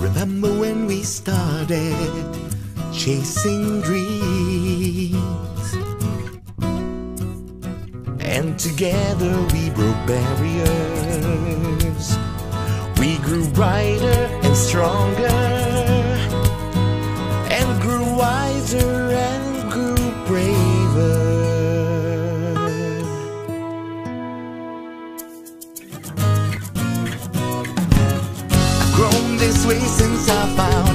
Remember when we started chasing dreams? And together we broke barriers. We grew brighter and stronger, grown this way since I found